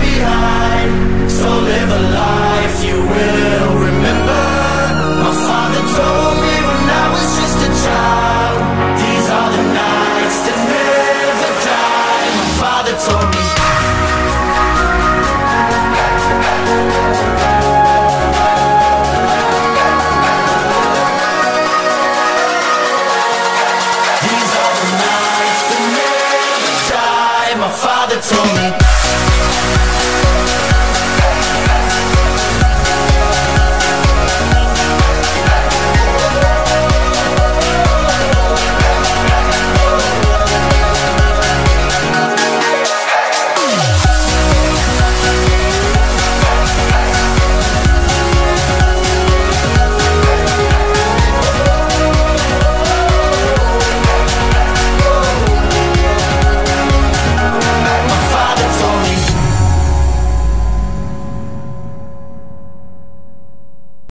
behind. So live a life you will remember